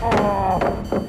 あ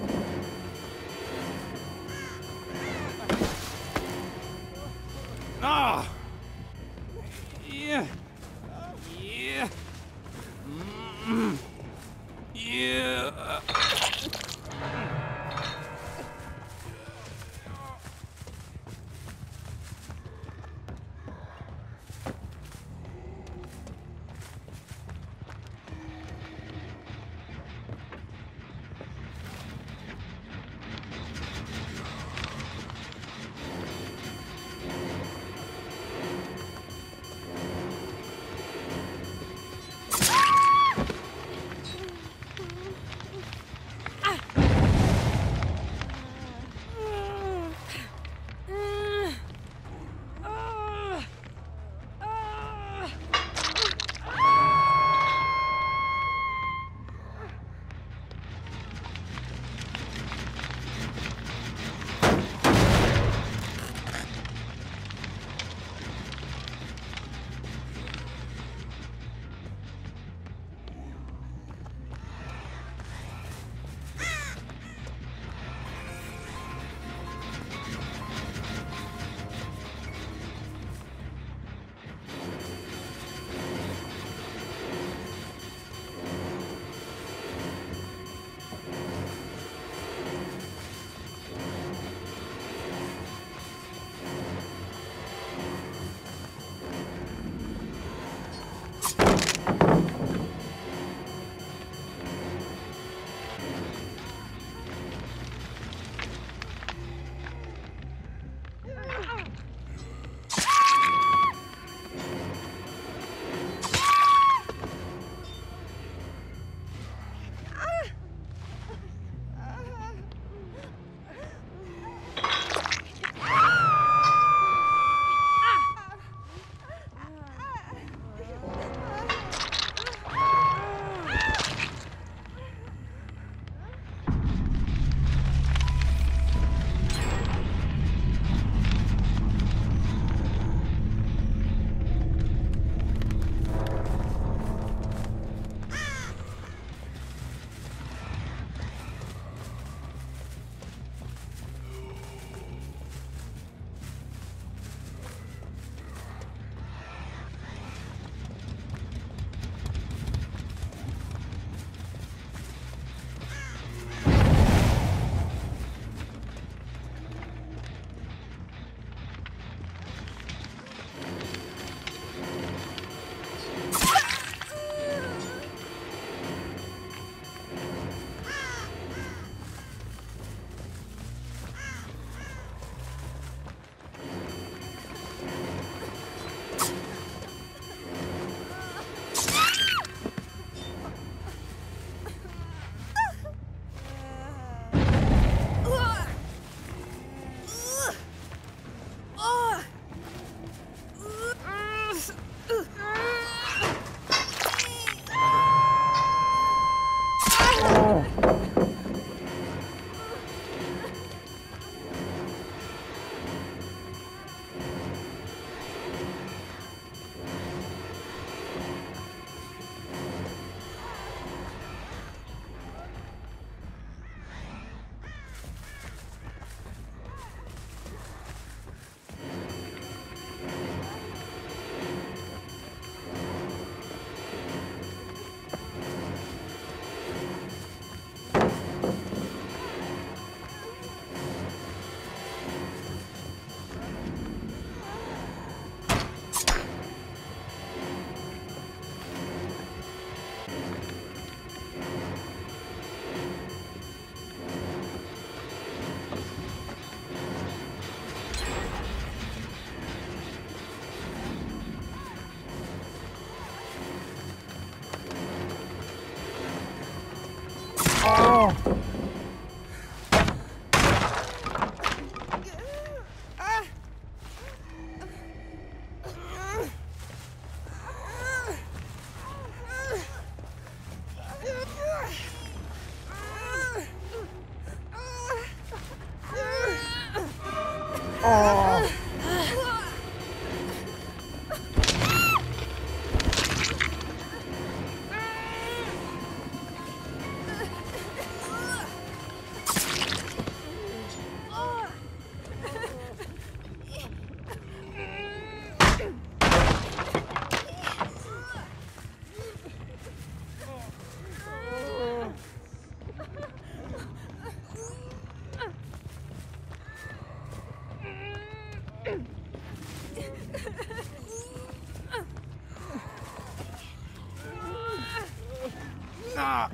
さ。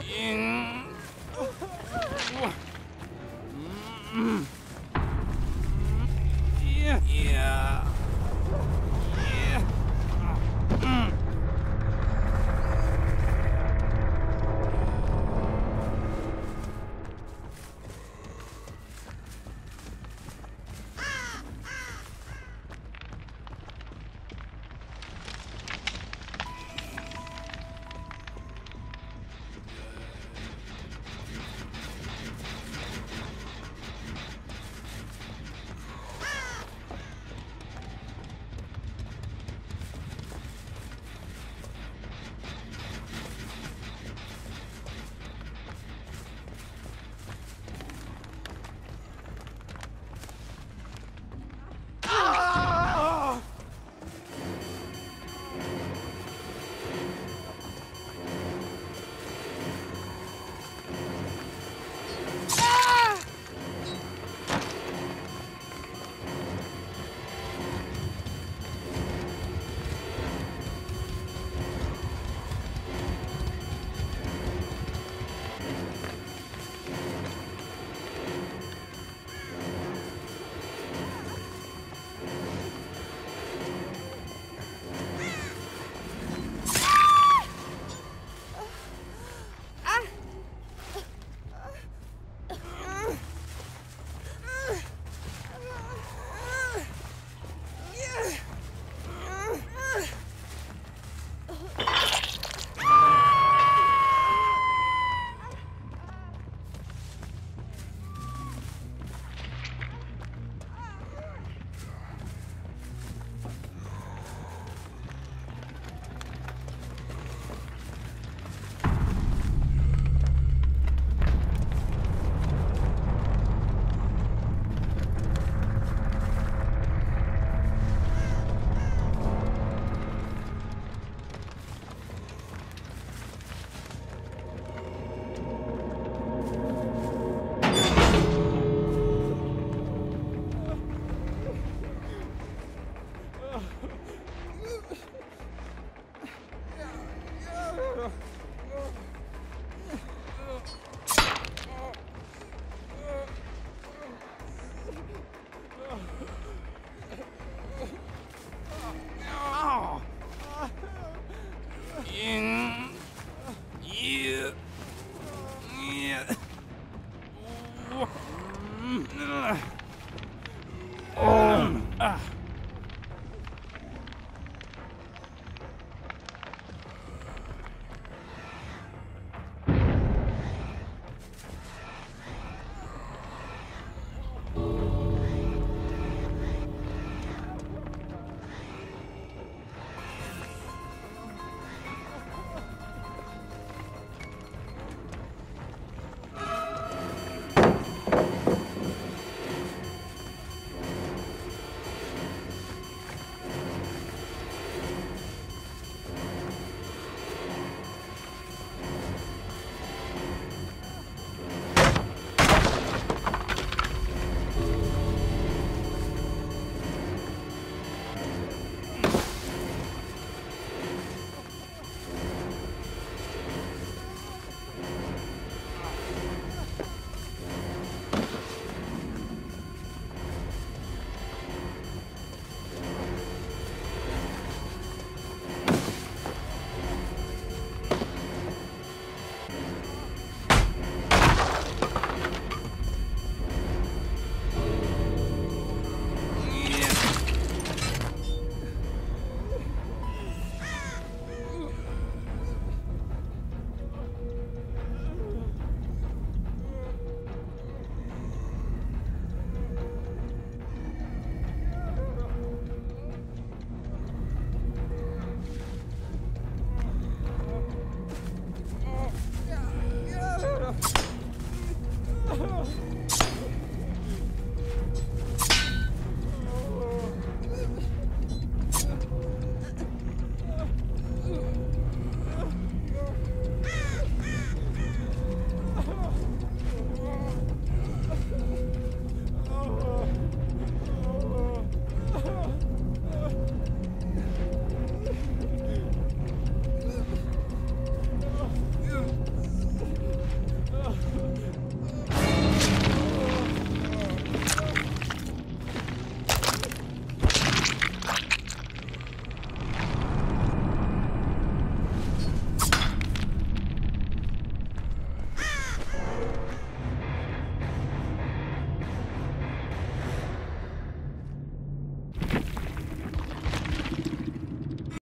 うん。うん。